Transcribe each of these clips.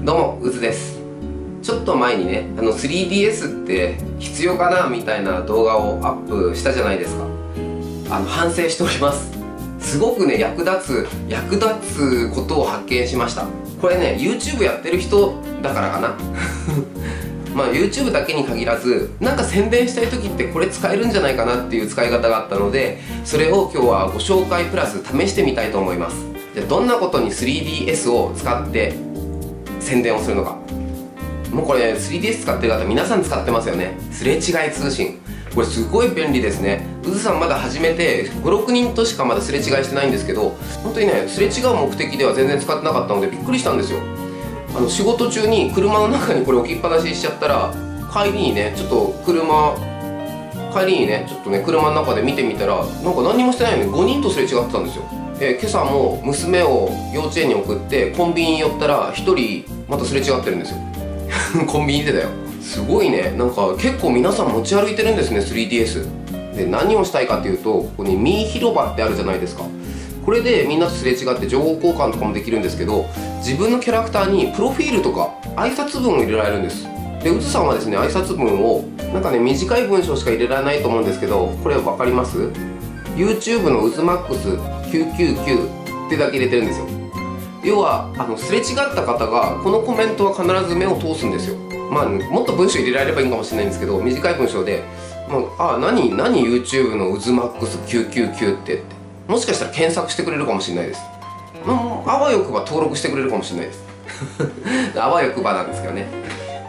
どうもうずです。ちょっと前にねあの 3DS って必要かなみたいな動画をアップしたじゃないですか。あの反省しております。すごくね役立つ役立つことを発見しました。これね YouTube やってる人だからかな。まあ YouTube だけに限らずなんか宣伝したい時ってこれ使えるんじゃないかなっていう使い方があったのでそれを今日はご紹介プラス試してみたいと思います。じゃどんなことに 3DS を使って宣伝をするのかもうこれ 3DS 使ってる方皆さん使ってますよね。すれ違い通信。これすごい便利ですね。うずさんまだ始めて56人としかまだすれ違いしてないんですけど本当にねすれ違う目的では全然使ってなかったのでびっくりしたんですよ。あの仕事中に車の中にこれ置きっぱなしにしちゃったら帰りにねちょっと車帰りにねちょっとね車の中で見てみたらなんか何もしてないのに5人とすれ違ってたんですよ、えー、今朝も娘を幼稚園に送ってコンビニに寄ったら1人またすれ違ってるんですよ。コンビニでだよ。すごいね。なんか結構皆さん持ち歩いてるんですね 3DS で何をしたいかっていうとここにミー広場ってあるじゃないですか。これでみんなとすれ違って情報交換とかもできるんですけど自分のキャラクターにプロフィールとか挨拶文を入れられるんです。でうつさんはですね挨拶文をなんかね短い文章しか入れられないと思うんですけどこれ分かります？YouTube の渦マックス999ってだけ入れてるんですよ。要はあのすれ違った方がこのコメントは必ず目を通すんですよ。まあもっと文章入れられればいいかもしれないんですけど短い文章で「まあ、あ何何 YouTube の渦マックス999って」って。もしかしたら検索してくれるかもしれないです、まあ、あわよくば登録してくれるかもしれないです。あわよくばなんですけどね。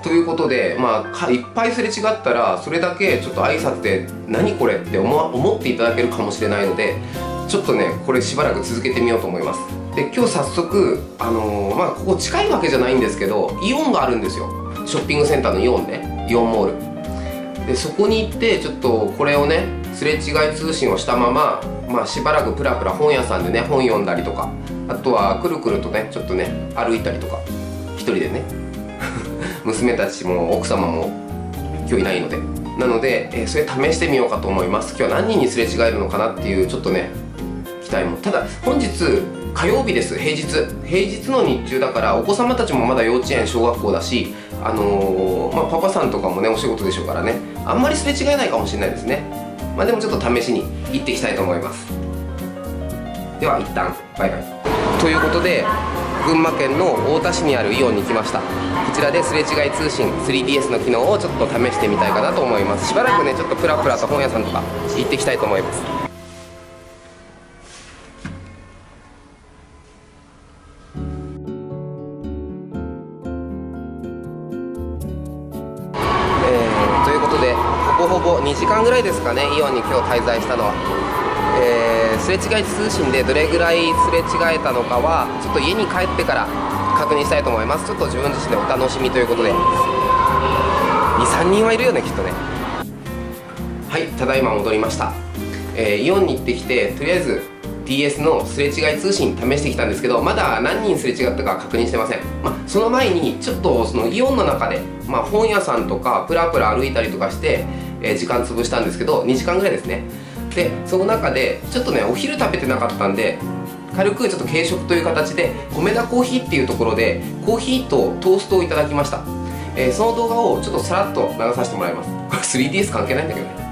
ということでまあいっぱいすれ違ったらそれだけちょっと挨拶で「何これ?」って思思っていただけるかもしれないのでちょっとねこれしばらく続けてみようと思います。で今日早速あのー、まあここ近いわけじゃないんですけどイオンがあるんですよ。ショッピングセンターのイオンね。イオンモール。でそこに行ってちょっとこれをねすれ違い通信をしたまま、まあ、しばらくプラプラ本屋さんでね本読んだりとか。あとはくるくるとねちょっとね歩いたりとか。一人でね。娘たちも奥様も今日いないので。なので、えー、それ試してみようかと思います。今日は何人にすれ違えるのかなっていうちょっとね期待も。ただ本日火曜日です。平日。平日の日中だからお子様たちもまだ幼稚園小学校だしあのー、まあ、パパさんとかもねお仕事でしょうからね。あんまりすれ違えないかもしれないですね。まあでもちょっと試しに行ってきたいと思います。では一旦バイバイ。ということで群馬県の太田市にあるイオンに来ました。こちらですれ違い通信 3DS の機能をちょっと試してみたいかなと思います。しばらくねちょっとプラプラと本屋さんとか行ってきたいと思います。ほぼ2時間ぐらいですかね。イオンに今日滞在したのは、えー、すれ違い通信でどれぐらいすれ違えたのかはちょっと家に帰ってから確認したいと思います。ちょっと自分自身でお楽しみということで。23人はいるよねきっとね。はいただいま戻りました、えー、イオンに行ってきてとりあえず DS のすれ違い通信試してきたんですけどまだ何人すれ違ったか確認してません、まあ、その前にちょっとそのイオンの中で、まあ、本屋さんとかプラプラ歩いたりとかしてえー、時間潰したんですけど2時間ぐらいですね。でその中でちょっとねお昼食べてなかったんで軽くちょっと軽食という形で米田コーヒーっていうところでコーヒーとトーストをいただきました、えー、その動画をちょっとさらっと流させてもらいます。これ 3DS 関係ないんだけどね。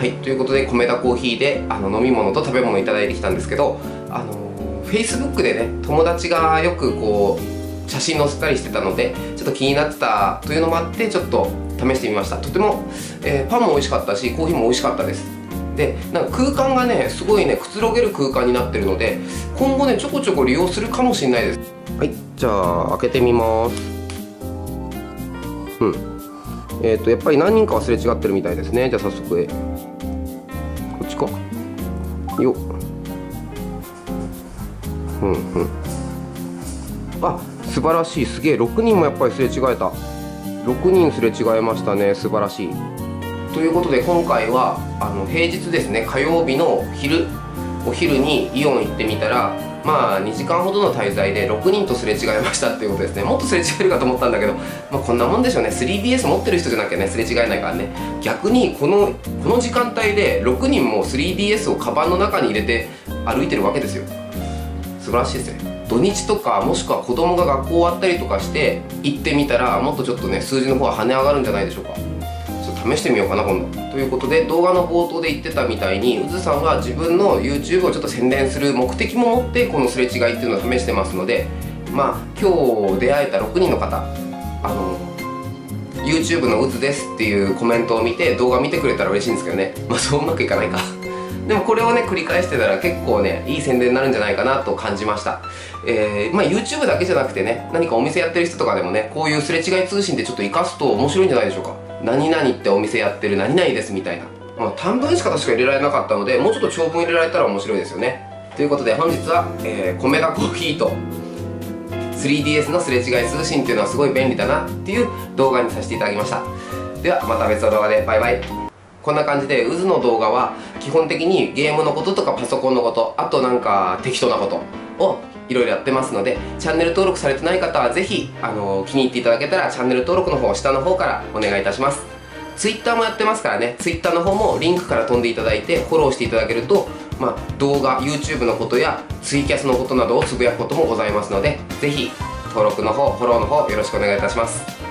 はいということで米田コーヒーであの飲み物と食べ物いただいてきたんですけどあの Facebook でね友達がよくこう写真載せたりしてたのでちょっと気になってたというのもあってちょっと試してみました。とても、えー、パンも美味しかったしコーヒーも美味しかったです。でなんか空間がねすごいねくつろげる空間になってるので今後ねちょこちょこ利用するかもしれないです。はいじゃあ開けてみます。うん。えっ、ー、とやっぱり何人か忘れ違ってるみたいですね。じゃあ早速よ。うんうん。あ素晴らしい。すげえ。6人もやっぱりすれ違えた。6人すれ違えましたね。素晴らしい。ということで今回はあの平日ですね。火曜日の昼お昼にイオン行ってみたらまあ2時間ほどの滞在で6人とすれ違いましたっていうことですね。もっとすれ違えるかと思ったんだけど、まあ、こんなもんでしょうね。3DS 持ってる人じゃなきゃねすれ違えないからね。逆にこのこの時間帯で6人も 3DS をカバンの中に入れて歩いてるわけですよ。素晴らしいですね。土日とかもしくは子供が学校終わったりとかして行ってみたらもっとちょっとね数字の方は跳ね上がるんじゃないでしょうか。試してみようかな今度。ということで動画の冒頭で言ってたみたいにうずさんは自分の YouTube をちょっと宣伝する目的も持ってこのすれ違いっていうのを試してますのでまあ今日出会えた6人の方あの YouTube のうずですっていうコメントを見て動画見てくれたら嬉しいんですけどね。まあそううまくいかないか。でもこれをね繰り返してたら結構ねいい宣伝になるんじゃないかなと感じました。えー、まあ YouTube だけじゃなくてね何かお店やってる人とかでもねこういうすれ違い通信でちょっと活かすと面白いんじゃないでしょうか。何々ってお店やってる何々ですみたいな、まあ、短文しか確か入れられなかったのでもうちょっと長文入れられたら面白いですよね。ということで本日は、えー、米田コーヒーと 3DS のすれ違い通信っていうのはすごい便利だなっていう動画にさせていただきました。ではまた別の動画でバイバイ。こんな感じで渦の動画は基本的にゲームのこととかパソコンのことあとなんか適当なことをいろいろやってますのでチャンネル登録されてない方はぜひあの気に入っていただけたらチャンネル登録の方下の方からお願いいたします。Twitter もやってますからね。Twitter の方もリンクから飛んでいただいてフォローしていただけると、まあ、動画 YouTube のことやツイキャスのことなどをつぶやくこともございますのでぜひ登録の方フォローの方よろしくお願いいたします。